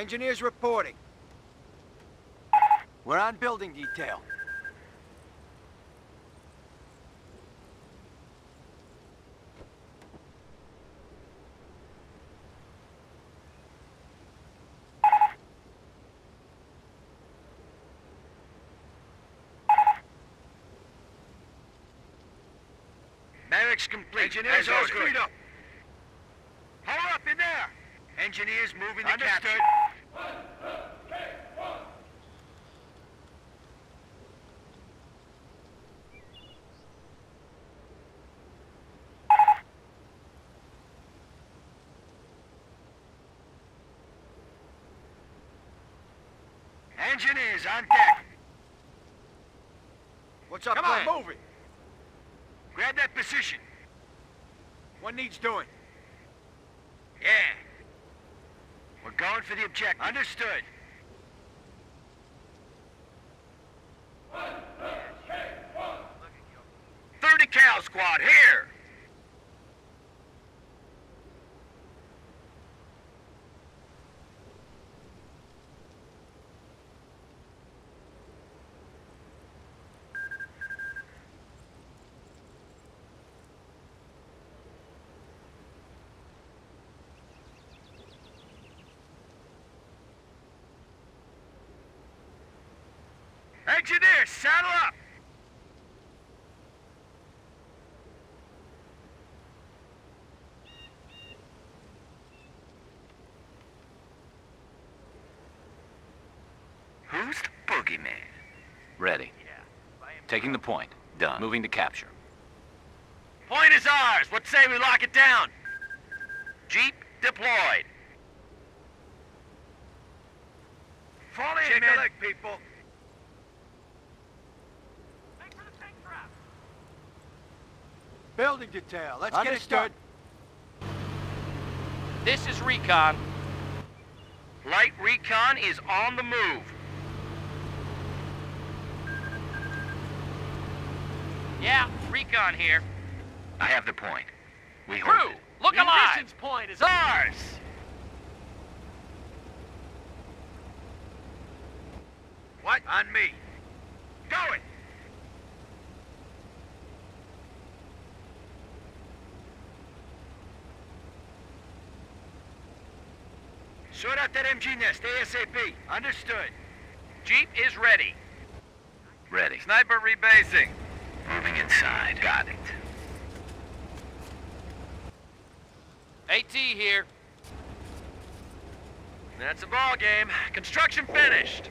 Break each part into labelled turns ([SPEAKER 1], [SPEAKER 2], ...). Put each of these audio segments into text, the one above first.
[SPEAKER 1] Engineers reporting. We're on building detail.
[SPEAKER 2] Barracks complete.
[SPEAKER 1] Engineers
[SPEAKER 2] ordered.
[SPEAKER 1] screwed up. Hold up in there!
[SPEAKER 2] Engineers moving to
[SPEAKER 1] Understood.
[SPEAKER 2] capture. Engineers on deck.
[SPEAKER 1] What's our
[SPEAKER 2] Come
[SPEAKER 1] plan?
[SPEAKER 2] on,
[SPEAKER 1] move it!
[SPEAKER 2] Grab that position.
[SPEAKER 1] What needs doing?
[SPEAKER 2] Yeah. Going for the objective. Understood. Thirty cal squad here. Engineers, saddle up. Who's the boogeyman?
[SPEAKER 3] Ready. Taking the point.
[SPEAKER 2] Done.
[SPEAKER 3] Moving to capture.
[SPEAKER 2] Point is ours. What say we lock it down? Jeep deployed. Fall in,
[SPEAKER 1] Shake
[SPEAKER 2] men.
[SPEAKER 1] leg, people. Building detail. Let's get it started.
[SPEAKER 4] This is Recon.
[SPEAKER 2] Light recon is on the move.
[SPEAKER 4] Yeah, Recon here.
[SPEAKER 2] I have the point. We hold
[SPEAKER 4] Crew,
[SPEAKER 2] it.
[SPEAKER 4] look alive!
[SPEAKER 2] Munitions point is ours.
[SPEAKER 1] What? On me.
[SPEAKER 2] Go it. Sort out that MG nest ASAP. Understood.
[SPEAKER 4] Jeep is ready.
[SPEAKER 2] Ready.
[SPEAKER 4] Sniper rebasing.
[SPEAKER 2] Moving inside. Got it.
[SPEAKER 4] AT here.
[SPEAKER 2] That's a ball game. Construction finished.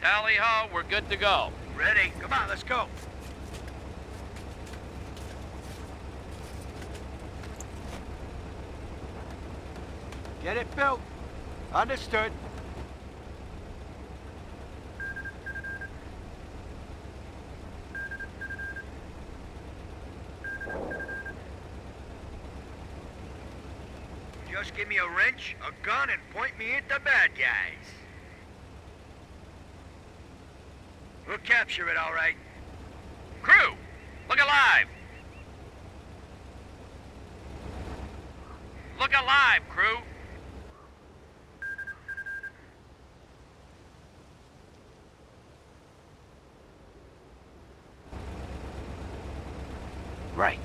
[SPEAKER 4] Tally ho, we're good to go.
[SPEAKER 1] Ready. Come on, let's go. Get it built. Understood.
[SPEAKER 2] Just give me a wrench, a gun, and point me at the bad guys. We'll capture it, all right.
[SPEAKER 4] Crew, look alive. Look alive, crew.
[SPEAKER 3] Right.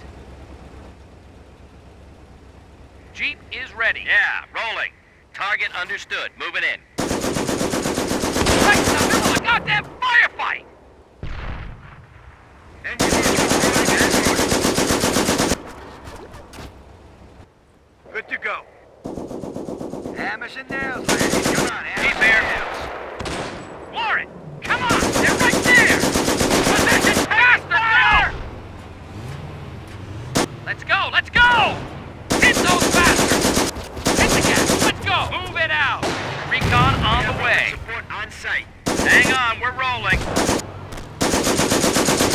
[SPEAKER 4] Jeep is ready.
[SPEAKER 2] Yeah, rolling. Target understood. Moving in
[SPEAKER 4] the middle of a goddamn firefight!
[SPEAKER 2] Good to go. Hammers and nails, ladies. Come on, hammers
[SPEAKER 4] Keep there.
[SPEAKER 2] and nails.
[SPEAKER 4] Warren, come on! They're right there! Position faster, Bill! Let's go, let's go! Hit those bastards! Hit the gas, let's go! Move it out! Recon on the way.
[SPEAKER 2] Support on site.
[SPEAKER 4] Hang on, we're rolling.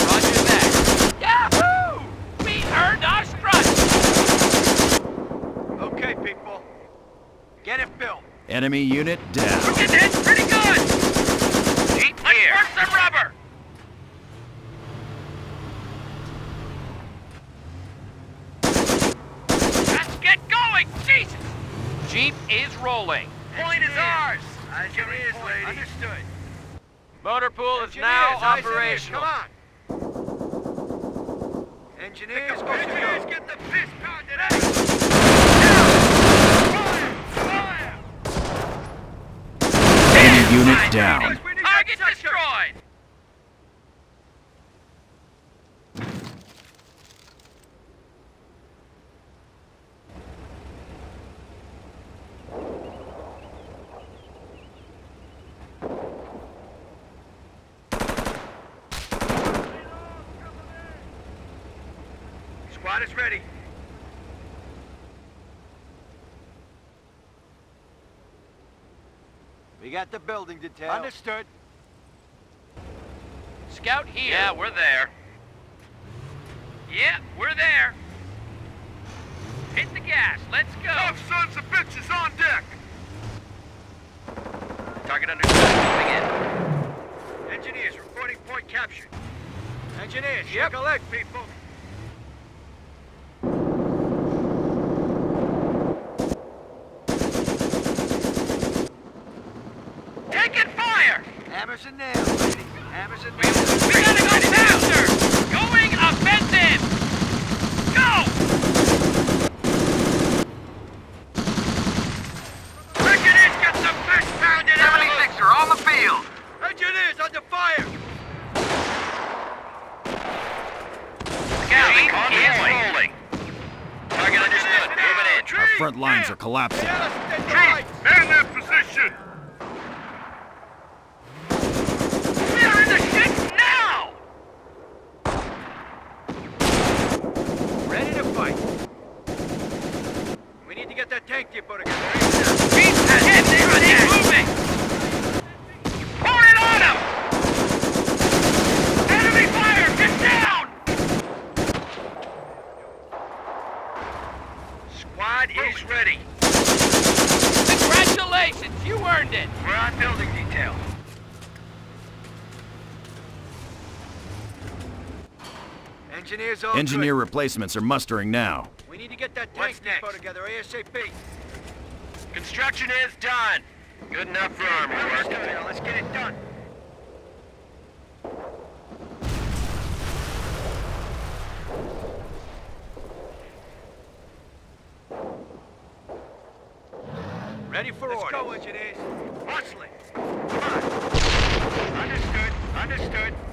[SPEAKER 4] Roger that. Yahoo! We earned our strut!
[SPEAKER 1] Okay, people. Get it built.
[SPEAKER 5] Enemy unit down.
[SPEAKER 4] We're getting hit pretty good!
[SPEAKER 2] Jeep
[SPEAKER 4] Let's
[SPEAKER 2] here.
[SPEAKER 4] work some rubber! Let's get going! Jesus! Jeep is rolling.
[SPEAKER 2] Point is ours.
[SPEAKER 1] Engineers, lady. Understood.
[SPEAKER 4] Motor pool is
[SPEAKER 1] Engineers,
[SPEAKER 4] now
[SPEAKER 1] eyes in
[SPEAKER 4] operational.
[SPEAKER 1] Come on. Engineers, Engineers, get the piss pounded out. Fire! Fire!
[SPEAKER 5] Enemy unit down.
[SPEAKER 1] Boys, we need
[SPEAKER 4] Target
[SPEAKER 1] that sector.
[SPEAKER 4] destroyed.
[SPEAKER 1] Squad is ready. We got the building detail. Understood.
[SPEAKER 4] Scout here.
[SPEAKER 2] Yeah, we're there.
[SPEAKER 4] Yeah, we're there. Hit the gas. Let's go.
[SPEAKER 1] sons of bitches on deck.
[SPEAKER 2] Target understood. Moving in.
[SPEAKER 1] Engineers reporting point captured. Engineers, yep. a leg, people.
[SPEAKER 2] Taking fire!
[SPEAKER 1] Hammers and nails, lady. Hammers and nails.
[SPEAKER 4] We gotta go faster. Going offensive. Go.
[SPEAKER 1] Engineers, get some fish pounded out.
[SPEAKER 2] 76er on the field.
[SPEAKER 1] Engineers under fire.
[SPEAKER 2] Scout
[SPEAKER 4] Jeep
[SPEAKER 2] on
[SPEAKER 4] is
[SPEAKER 2] rolling. Target understood. Moving in.
[SPEAKER 5] Our front lines are collapsing.
[SPEAKER 1] Chief,
[SPEAKER 2] Man that position! We are in the shit now!
[SPEAKER 1] Ready to fight. We need to get that tank depot together.
[SPEAKER 4] Jeep has hit the moving.
[SPEAKER 2] Pour it on him! Enemy fire! Get down!
[SPEAKER 1] Squad is ready.
[SPEAKER 4] Congratulations, you earned it.
[SPEAKER 1] We're on building detail. Engineers all
[SPEAKER 5] Engineer
[SPEAKER 1] good.
[SPEAKER 5] replacements are mustering now.
[SPEAKER 1] We need to get that tank
[SPEAKER 2] What's
[SPEAKER 1] depot
[SPEAKER 2] next?
[SPEAKER 1] together ASAP.
[SPEAKER 2] Construction is done. Good enough for army work.
[SPEAKER 1] Now, let's get it done. Ready for Let's order. Let's go, engineers. Hustling. Come on. Understood. Understood.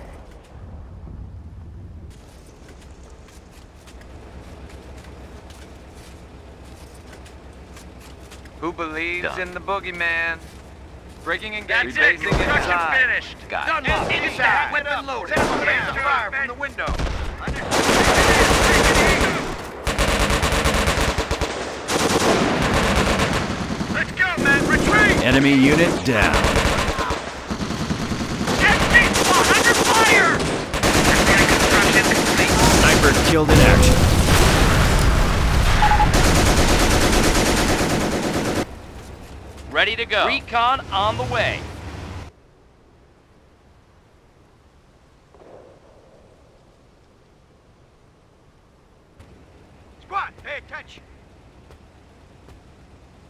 [SPEAKER 6] Who believes
[SPEAKER 3] Done.
[SPEAKER 6] in the boogeyman? Breaking and
[SPEAKER 2] That's
[SPEAKER 6] gas
[SPEAKER 2] it. Construction finished.
[SPEAKER 3] Got
[SPEAKER 2] Done.
[SPEAKER 3] it.
[SPEAKER 2] Inside.
[SPEAKER 1] Weapon loaded.
[SPEAKER 2] Set up
[SPEAKER 1] Raise the fire from the window. Let's go, man. Retreat.
[SPEAKER 5] Enemy unit down.
[SPEAKER 2] Get spot under fire! Construction complete.
[SPEAKER 5] Sniper killed in action.
[SPEAKER 4] Ready to go. Recon on the way.
[SPEAKER 1] Squad, pay attention.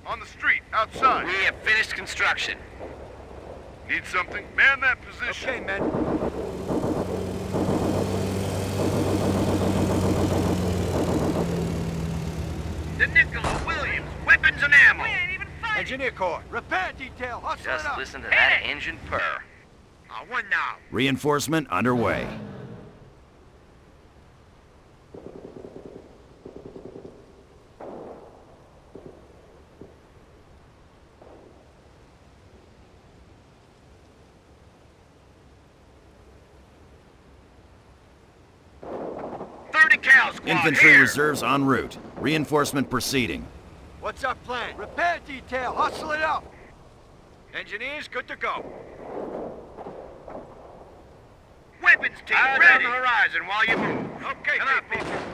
[SPEAKER 7] On the street, outside.
[SPEAKER 2] We have finished construction.
[SPEAKER 7] Need something? Man that position.
[SPEAKER 1] Okay, men.
[SPEAKER 2] The Nicola Williams, weapons and ammo.
[SPEAKER 1] Engineer Corps. Repair detail. Hustle
[SPEAKER 2] Just
[SPEAKER 1] it up.
[SPEAKER 2] listen to that engine purr.
[SPEAKER 1] One now.
[SPEAKER 5] Reinforcement underway.
[SPEAKER 2] Thirty cal squad
[SPEAKER 5] Infantry
[SPEAKER 2] here.
[SPEAKER 5] reserves en route. Reinforcement proceeding.
[SPEAKER 1] What's our plan? Repair detail. Hustle it up. Engineers, good to go.
[SPEAKER 2] Weapons team
[SPEAKER 1] Eyes
[SPEAKER 2] ready.
[SPEAKER 1] on the
[SPEAKER 2] horizon while you move.
[SPEAKER 1] Okay,
[SPEAKER 2] Come on,
[SPEAKER 1] people.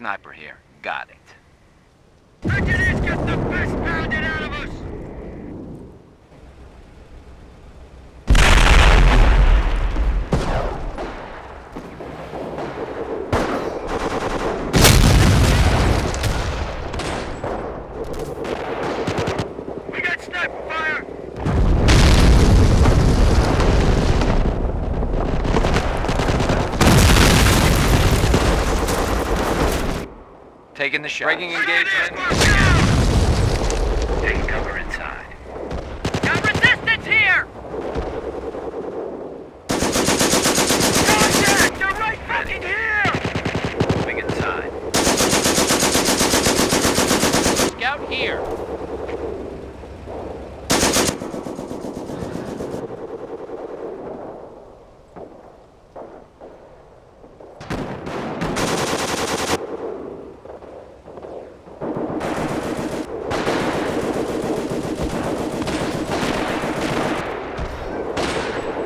[SPEAKER 1] sniper here. Got it. Taking the shot.
[SPEAKER 4] Breaking engagement.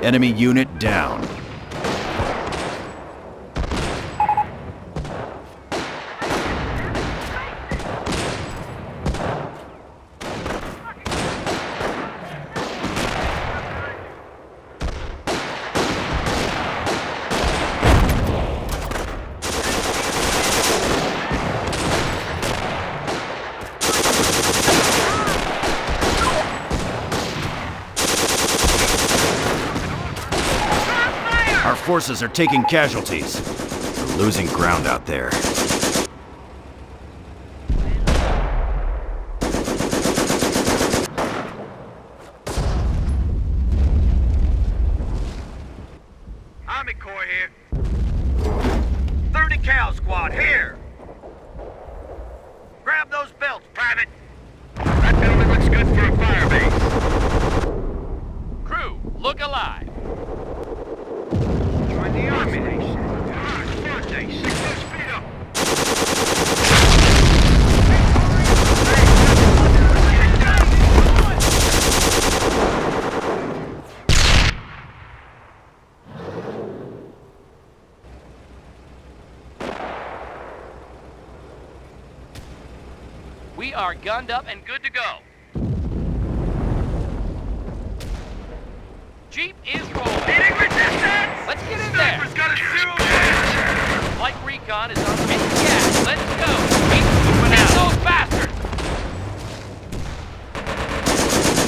[SPEAKER 5] Enemy unit down. forces are taking casualties. We're losing ground out there.
[SPEAKER 4] Are gunned up and good to go. Jeep is rolling.
[SPEAKER 2] Meeting resistance!
[SPEAKER 4] Let's get in there.
[SPEAKER 2] Sniper's got a zero.
[SPEAKER 4] Light recon is on the gas. Let's go. Keep moving out. those bastards.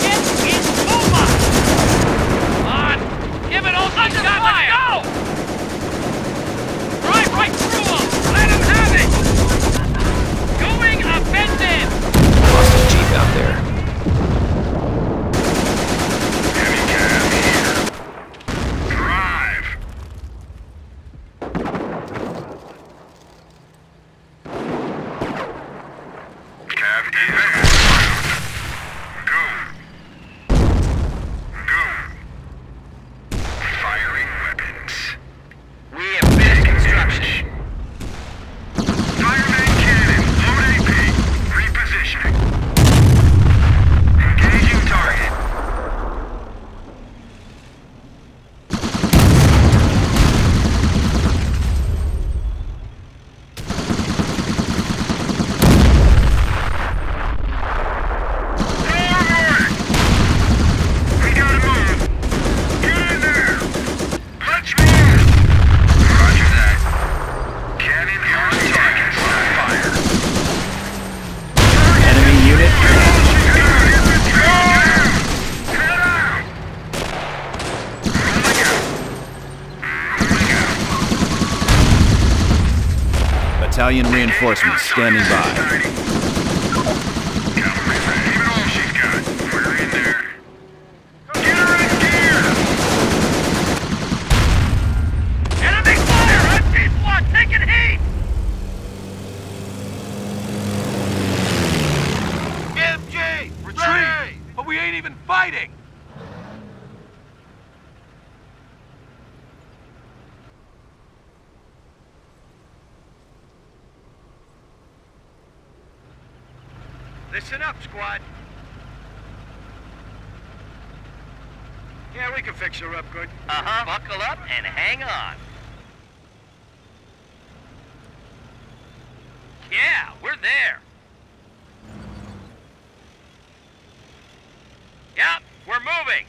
[SPEAKER 4] Get in over. Come on. Give it all you got. Let's go. Drive right through them. Let them have it. Going offensive.
[SPEAKER 5] Out there.
[SPEAKER 7] Drive. Cav in. Go. Go. Firing weapons.
[SPEAKER 3] We have finished construction.
[SPEAKER 7] Fireman cannon. Load AP. Repositioning. Engaging target. Forward! We gotta move. Get in there. Let's move. Roger that. Cannon on target. Fire.
[SPEAKER 5] Enemy unit
[SPEAKER 7] Head out. Moving out. Moving out.
[SPEAKER 5] battalion reinforcements standing by.
[SPEAKER 7] Even all she's got. We're in there. Get her in gear.
[SPEAKER 2] Enemy fire! MG1 taking heat!
[SPEAKER 1] MG!
[SPEAKER 2] Retreat! But we ain't even fighting!
[SPEAKER 1] Listen up, squad. Yeah, we can fix her up good.
[SPEAKER 2] Uh-huh. Buckle up hang on. Yeah, we're there. Yep, we're moving.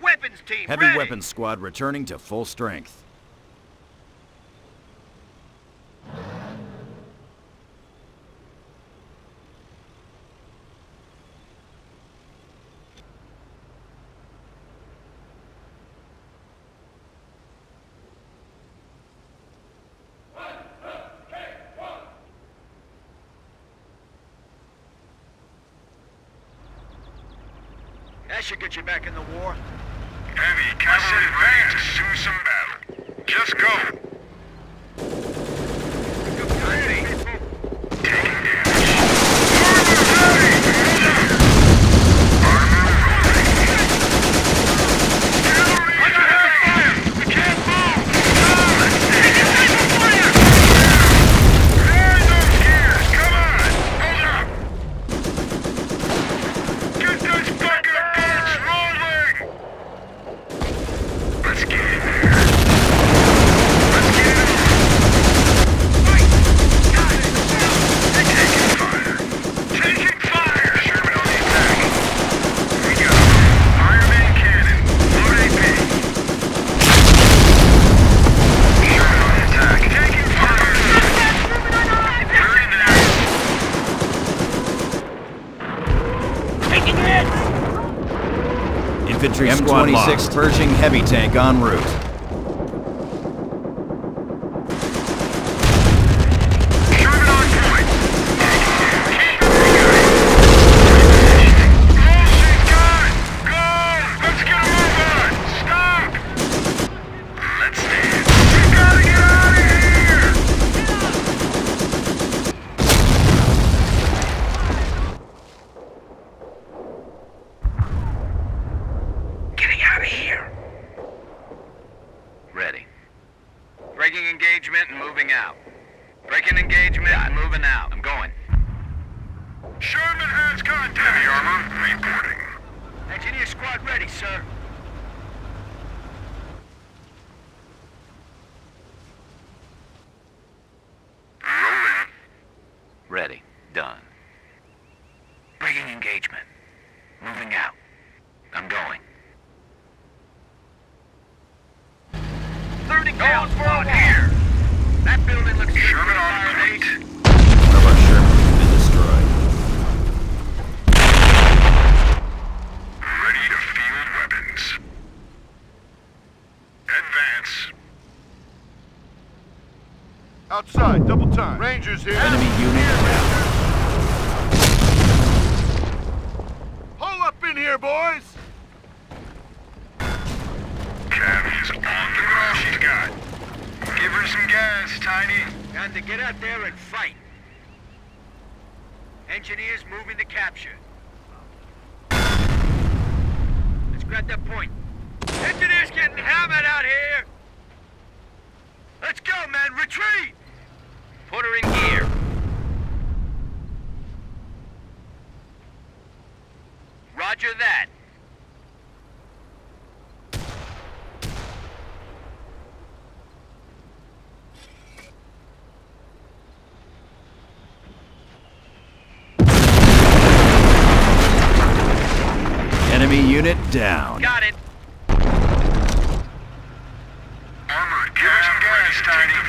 [SPEAKER 1] Weapons team,
[SPEAKER 5] Heavy
[SPEAKER 1] ready.
[SPEAKER 5] weapons squad returning to full strength.
[SPEAKER 1] That should get you back in the war.
[SPEAKER 7] Heavy cavalry ready to sue some battle. Just go.
[SPEAKER 6] Twenty-sixth,
[SPEAKER 5] Pershing heavy tank en route.
[SPEAKER 7] Rangers here.
[SPEAKER 5] Enemy unit down.
[SPEAKER 7] Pull up in here, boys. Cavi's on the ground. She's got. Give her some gas, Tiny.
[SPEAKER 1] Time to get out there and fight. Engineers moving to capture. Let's grab that point. Engineers getting hammered out here! Let's go, man! Retreat!
[SPEAKER 4] Put her in gear. Roger that.
[SPEAKER 5] Enemy unit down.
[SPEAKER 4] Got it.
[SPEAKER 7] Armored Give her some gas, Tiny.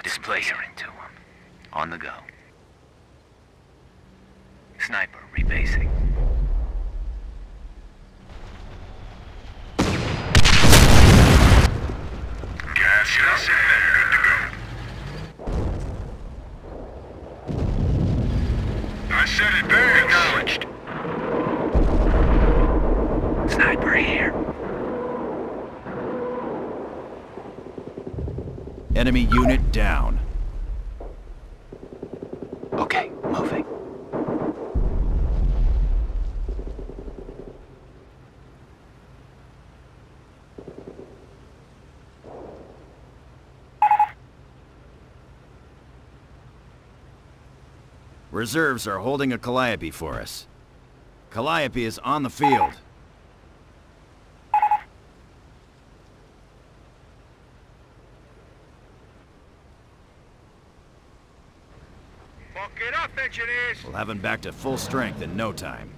[SPEAKER 3] Put this placer into him. On the go. Sniper, rebasing.
[SPEAKER 7] Gas is in there. Good to go. I said it. Acknowledged.
[SPEAKER 3] Sniper here.
[SPEAKER 5] Enemy unit down.
[SPEAKER 3] Okay, moving.
[SPEAKER 5] Reserves are holding a Calliope for us. Calliope is on the field.
[SPEAKER 1] Fuck it up, engineers!
[SPEAKER 5] We'll have him back to full strength in no time.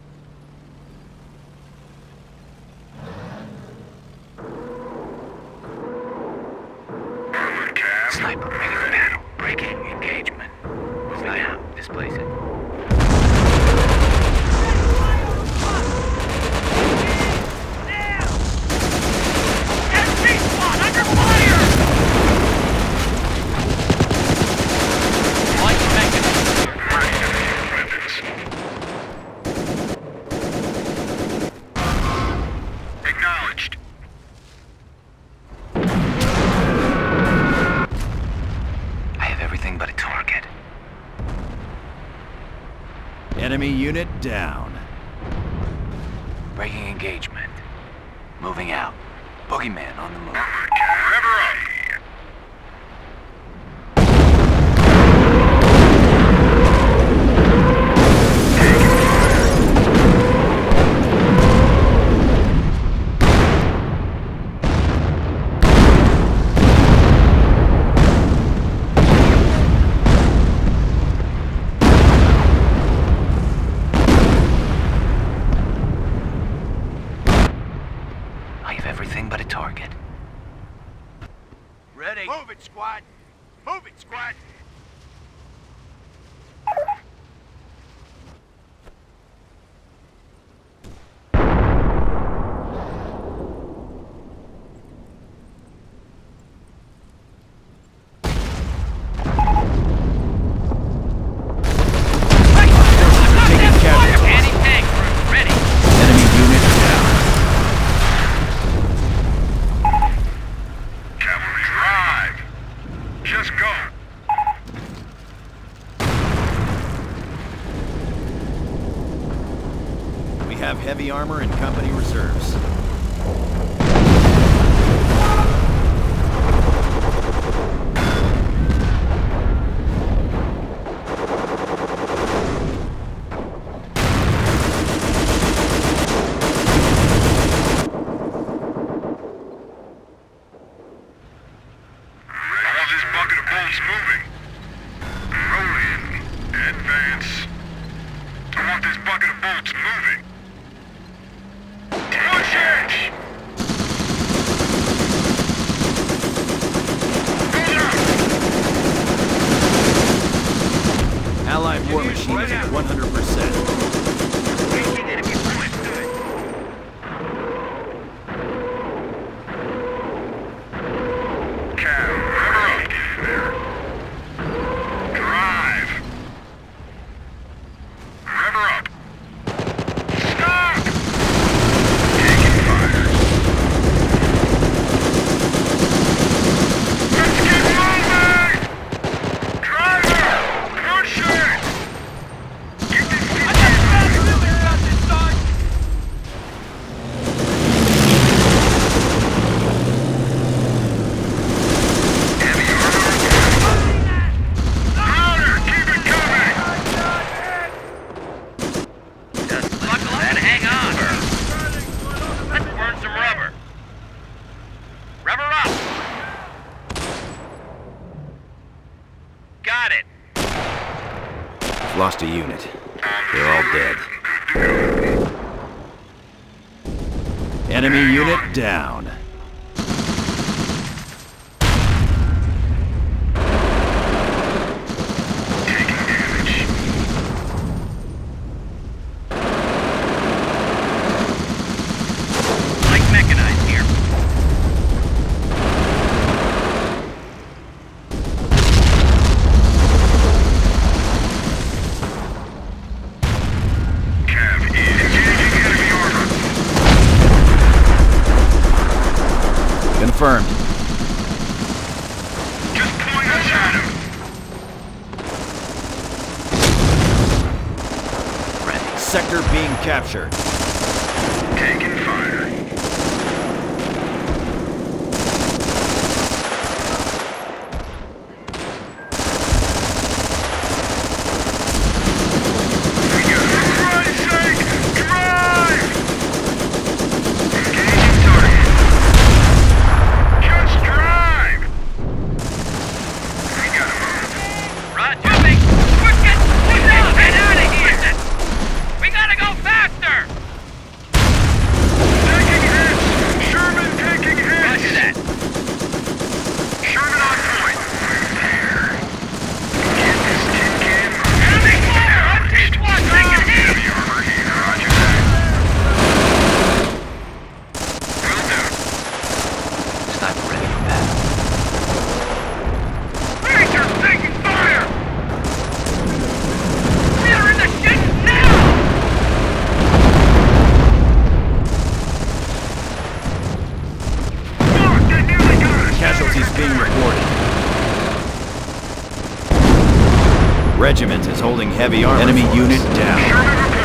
[SPEAKER 7] regiment is holding heavy armor. Enemy unit down.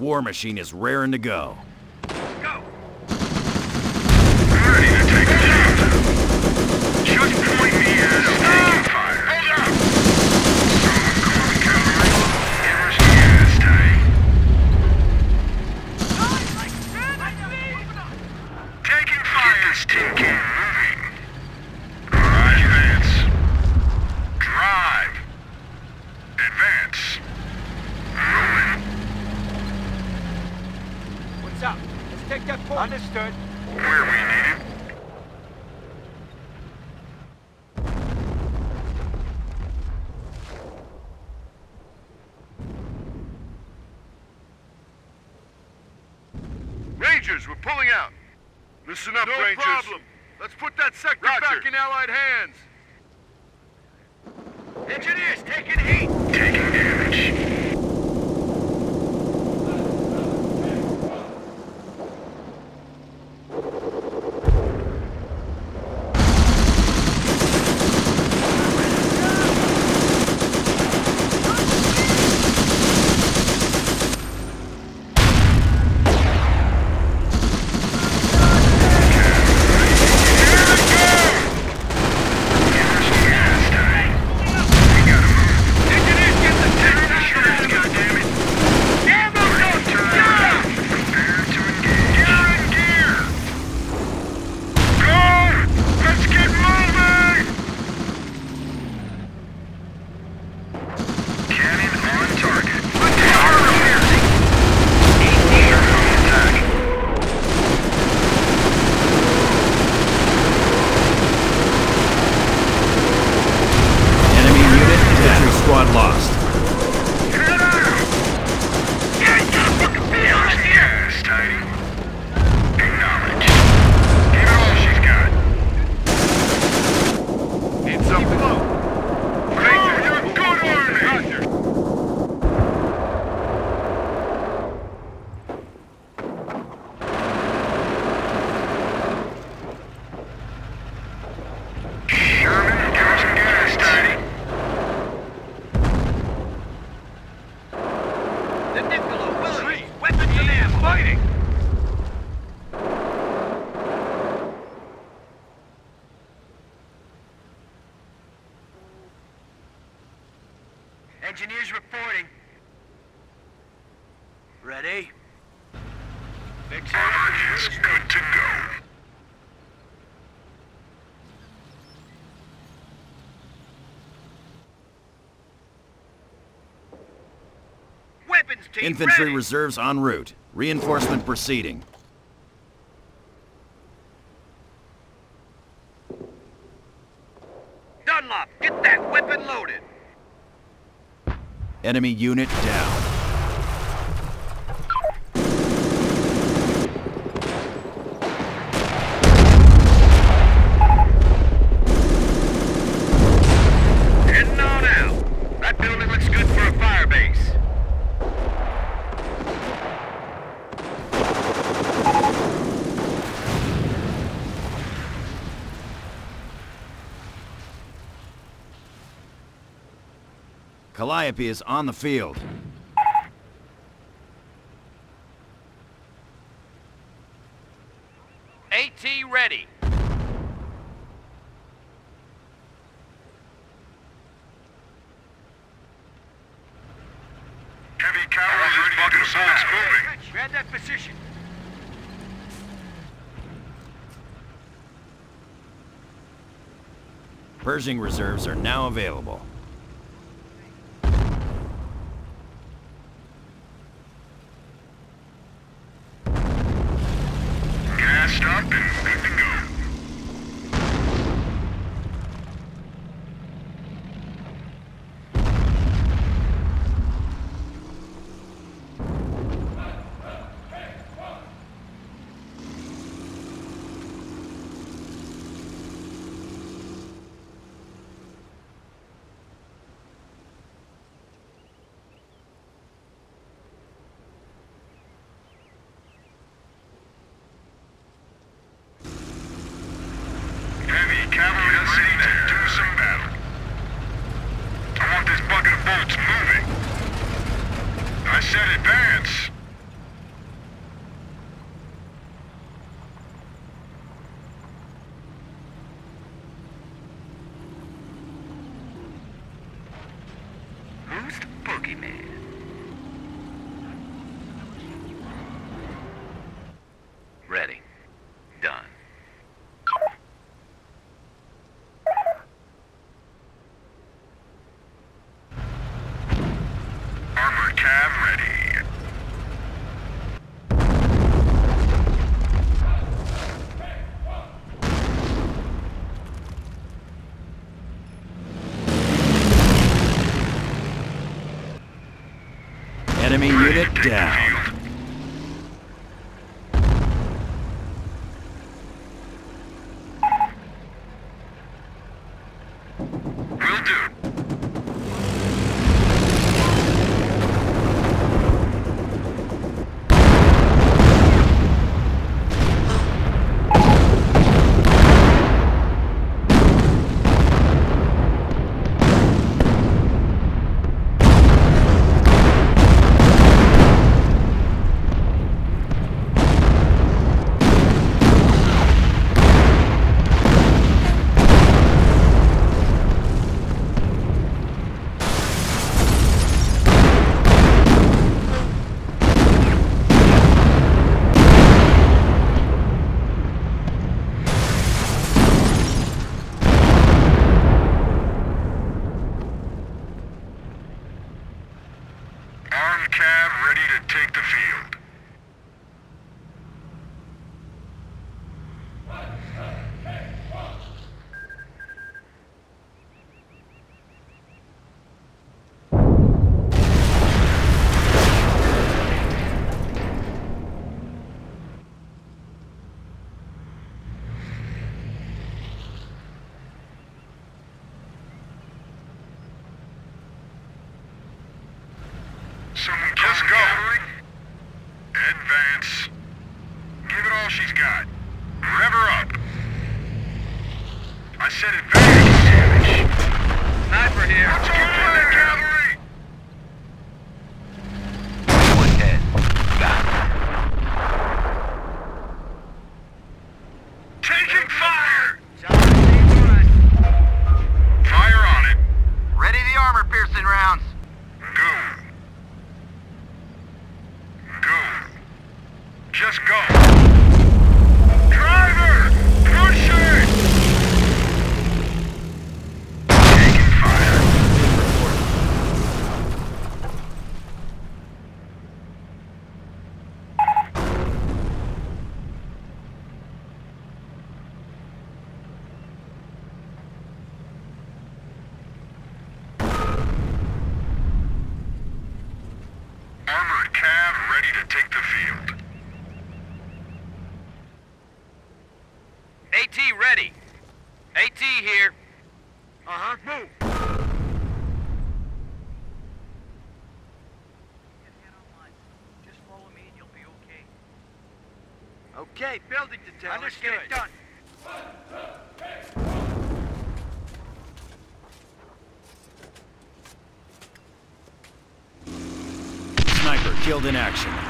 [SPEAKER 7] War Machine is raring to go.
[SPEAKER 5] Infantry
[SPEAKER 1] ready.
[SPEAKER 5] reserves en route. Reinforcement proceeding.
[SPEAKER 1] Dunlop, get that weapon loaded!
[SPEAKER 5] Enemy unit down. Calliope is on the field.
[SPEAKER 4] AT ready.
[SPEAKER 7] Heavy cavalry is fucking soldiers moving.
[SPEAKER 1] Grab that position.
[SPEAKER 5] Pershing reserves are now available.
[SPEAKER 7] Enemy unit down.
[SPEAKER 8] Okay,
[SPEAKER 1] building detail. Understood. Let's get it done.
[SPEAKER 7] Sniper killed in action.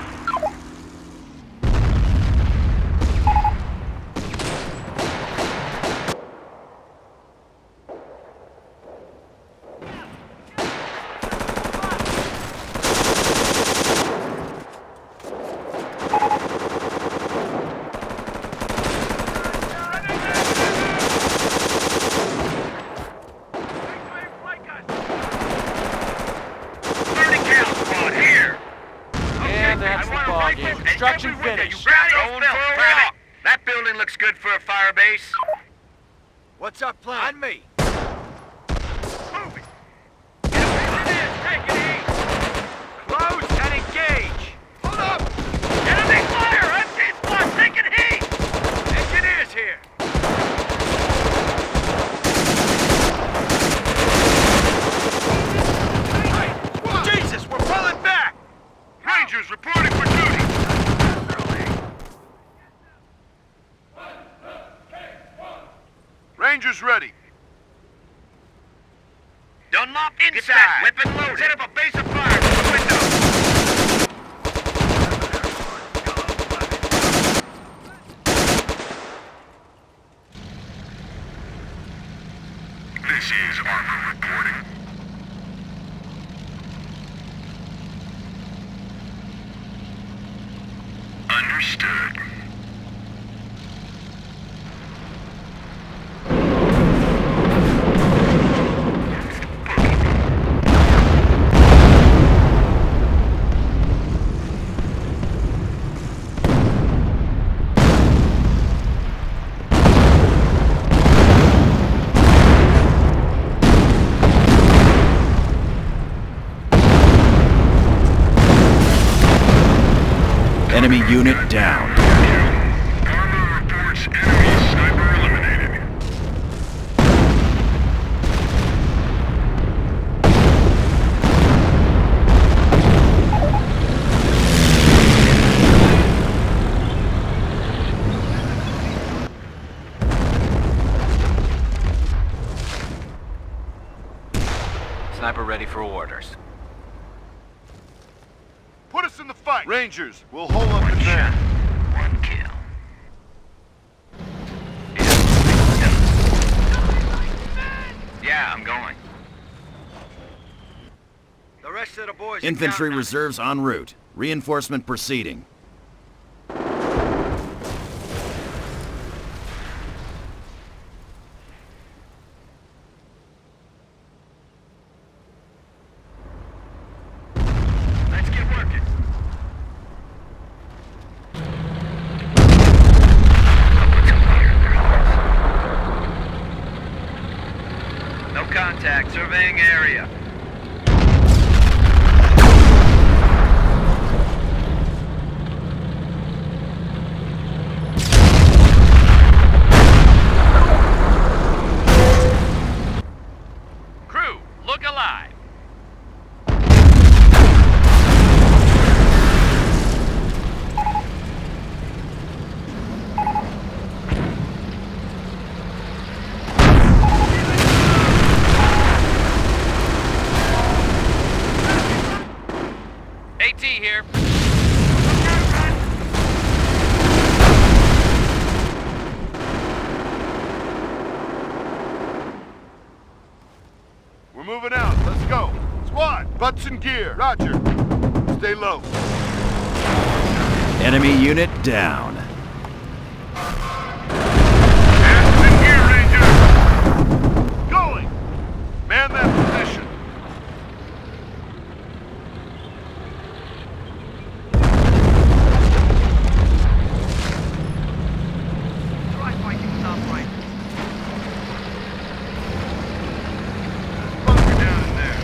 [SPEAKER 5] Unit down.
[SPEAKER 9] Armor reports enemy sniper eliminated.
[SPEAKER 3] Sniper ready for orders.
[SPEAKER 9] Put us in the fight. Rangers, we'll hold up
[SPEAKER 5] Infantry reserves en route. Reinforcement proceeding.
[SPEAKER 1] Let's get working.
[SPEAKER 6] No contact. Surveying area.
[SPEAKER 4] Crew, look alive. AT here.
[SPEAKER 9] We're moving out. Let's go. Squad, butts in gear. Roger. Stay low.
[SPEAKER 5] Enemy unit down.
[SPEAKER 9] Ass in gear, Ranger. Going. Man that position.
[SPEAKER 10] Try fighting without right.
[SPEAKER 9] Bunker down in there.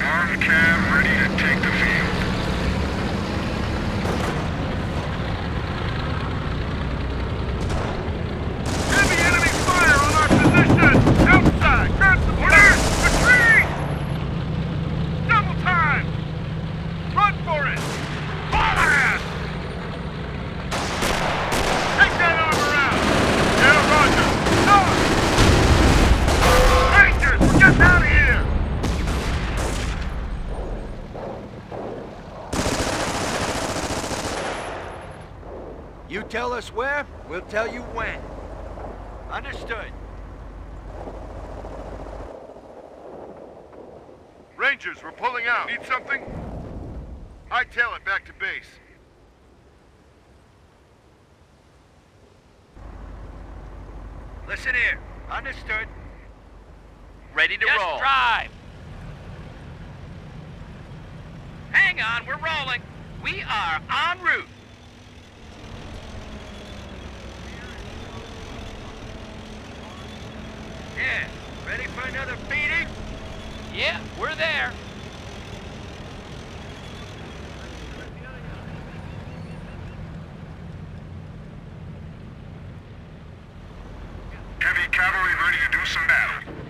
[SPEAKER 9] Armed cab ready to take the field. Heavy enemy fire on our position! Outside! Grab support! Retreat! Double time! Run for it! Fire! Take that armor out! Yeah, roger! Stop! Rangers, we're getting out of here!
[SPEAKER 1] You tell us where, we'll tell you when. Understood.
[SPEAKER 9] Rangers, we're pulling out. Need something? I Hightail it back to base.
[SPEAKER 1] Listen here. Understood.
[SPEAKER 6] Ready to
[SPEAKER 4] Just
[SPEAKER 6] roll.
[SPEAKER 4] drive. Hang on, we're rolling. We are en route.
[SPEAKER 1] Yeah. Ready for another beating?
[SPEAKER 4] Yeah, we're there.
[SPEAKER 9] Heavy cavalry ready to do some battle.